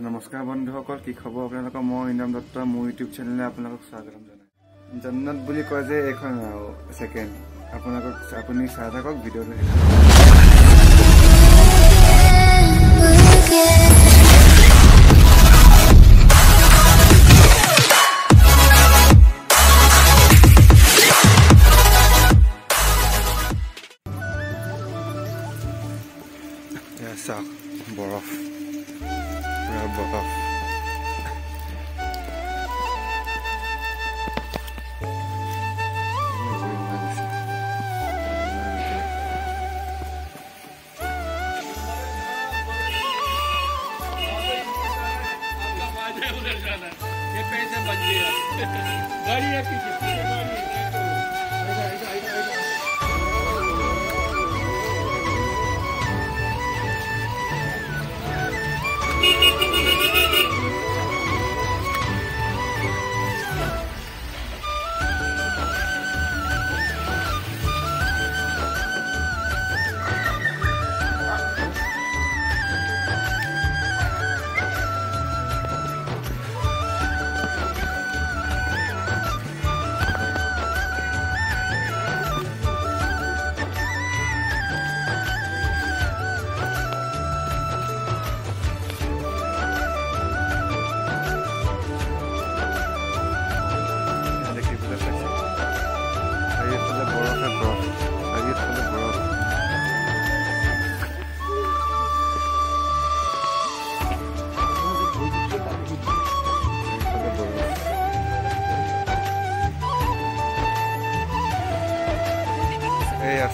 নমস্কাৰ বন্ধুসকল কি খবৰ আপোনালোকৰ? মই ইন্দ্ৰম দত্ত মোৰ ইউটিউব চেনেলে আপোনালোকক স্বাগতম জনাই জন্নত বুলি কয় যে এইখন আৰু ছেকেণ্ড। আপোনালোকক আপুনি চাই থাকক ভিডিঅ'টো চাওক বৰফ। Rub off. ये पैसे बच गया गाड़ी है पीछे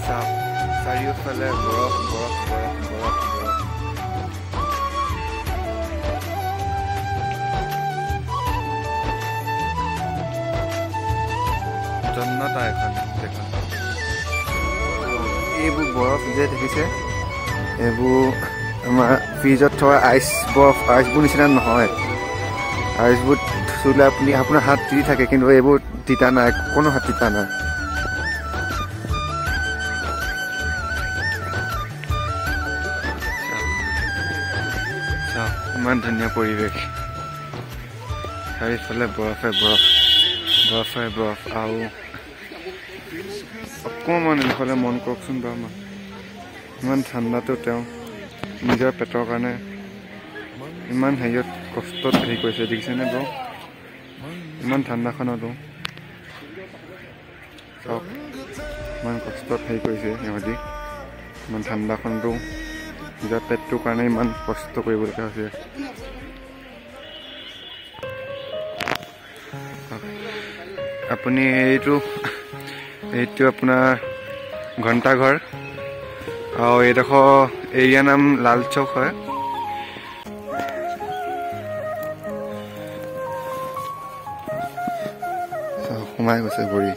চাওক চাৰিওফালে বৰফ বৰফ বৰফ বৰফ বৰফ জন্নতা এখন দেখোন এইবোৰ বৰফ যে দেখিছে এইবোৰ আমাৰ ফ্ৰিজত থকা আইচ বৰফ আইচবোৰ নিচিনা নহয় আইচবোৰ চুলে আপুনি আপোনাৰ হাত তিতি থাকে কিন্তু এইবোৰ তিতা নাই কোনো হাত তিতা নাই ইমান ধুনীয়া পৰিৱেশ। চাৰিওফালে বৰফে বৰফ বৰফে বৰফ আৰু অকণমান এইফালে মন কৰকচোন বাৰু আমাৰ ইমান ঠাণ্ডাটো তেওঁ নিজৰ পেটৰ কাৰণে ইমান হেৰিয়ত কষ্টত হেৰি কৰিছে দেখিছেনে বাৰু? ইমান ঠাণ্ডাখনতো চাওক ইমান কষ্টত হেৰি কৰিছে সিহঁতি। ইমান ঠাণ্ডাখনতো নিজৰ পেটটোৰ কাৰণে ইমান কষ্ট কৰিবলগীয়া হৈছে। আপুনি এইটো এইটো আপোনাৰ ঘণ্টাঘৰ। আৰু এইডোখৰ এৰিয়া নাম লাল চৌক হয়। সোমাই গৈছে ভৰি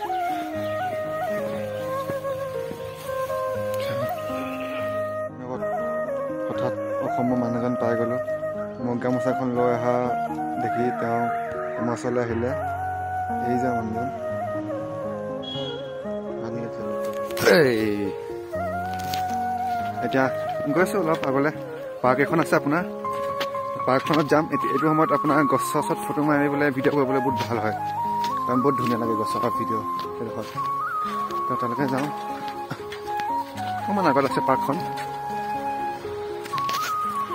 গামোচাখন লৈ অহা দেখি তেওঁ আমাৰ ওচৰলৈ আহিলে। এই যে মানুহজন। এতিয়া গৈছোঁ অলপ আগলৈ। পাৰ্ক এখন আছে আপোনাৰ। পাৰ্কখনত যাম। এইটো এইটো সময়ত আপোনাৰ গছৰ ওচৰত ফটো মাৰিবলৈ ভিডিঅ' কৰিবলৈ বহুত ভাল হয়। কাৰণ বহুত ধুনীয়া লাগে গছৰ ভিডিঅ' সেইডোখৰত। ত তালৈকে যাওঁ। অকণমান আগত আছে পাৰ্কখন।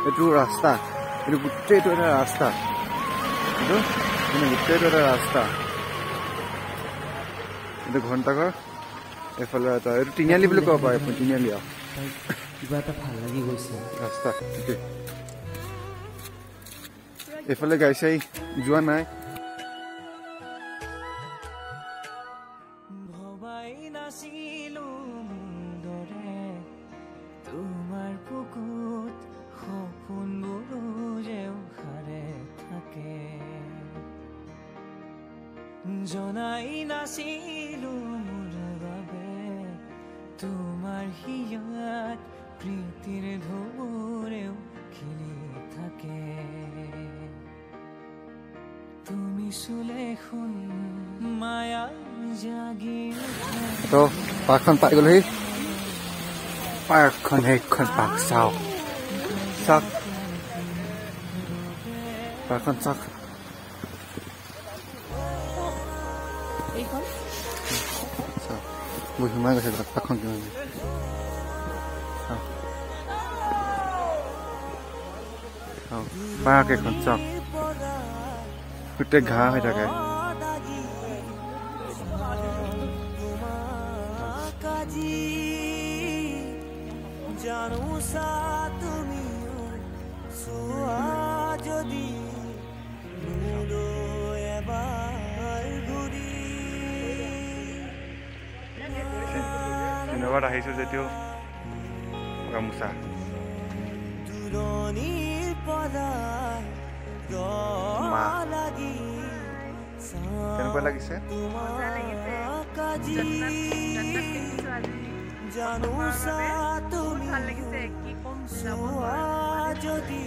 এইটো ৰাস্তা। এইটো গোটেইটো এটা ৰাস্তা এইটো মানে গোটেইটো এটা ৰাস্তা এইটো ঘণ্টাঘৰ এইফালে এটা এইটো তিনিআলি বুলি ক'ব পাৰে আপুনি তিনিআলি আৰু কিবা এটা ভাল লাগি গৈছে ৰাস্তা ঠিকেই এইফালে গাড়ী চাড়ী যোৱা নাই ভবাই নাছিলো দৰে তোমাৰ যে উশাৰে থাকে। জনাই নাছিলো মোৰ বাবে তোমাৰ হিয়াত প্ৰীতিৰ ঢৌৰেও খেলি থাকে। তুমি চুলে শুন মায়া জাগি তো পাৰ্কখন পাই গ'লোহি পাৰ্কখন সেইখন পাৰ্ক চাওক চাওক পাৰ্কখন চাওক এইখন চাওক বহুত সোমাই গৈছে তাত পাৰ্কখন কিমান চাওক চাওক পাৰ্ক এখন চাওক গোটেই ঘাঁহ হৈ থাকে কাজি জানো সা তুমিও চোৱা যদি ধন্যবাদ আহিছোঁ যদিও গামোচা। কেনেকুৱা লাগিছে? যদি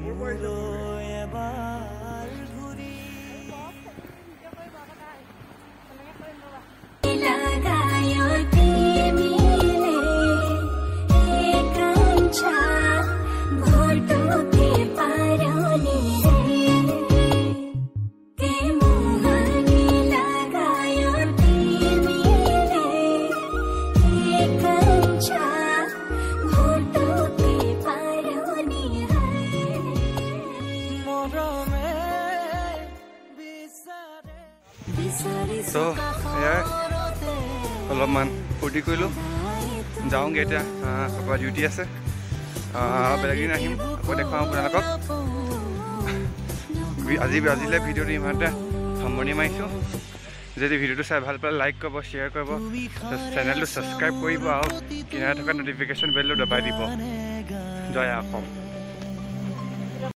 মোলৈ এবাৰ তো এয়াই। অলপমান ফূৰ্তি কৰিলোঁ। যাওঁগৈ এতিয়া। ক'ৰবাত ডিউটি আছে। বেলেগ দিন আহিম। আকৌ দেখুৱাম আপোনালোকক। আজি আজিলৈ ভিডিঅ'টো ইমানতে। সামৰণি মাৰিছোঁ। যদি ভিডিঅ'টো চাই ভাল পালে লাইক কৰিব শ্বেয়াৰ কৰিব। চেনেলটো ছাবস্ক্ৰাইব কৰিব আৰু কিনাৰে থকা ন'টিফিকেশ্যন বেলটো দবাই দিব। জয় অসম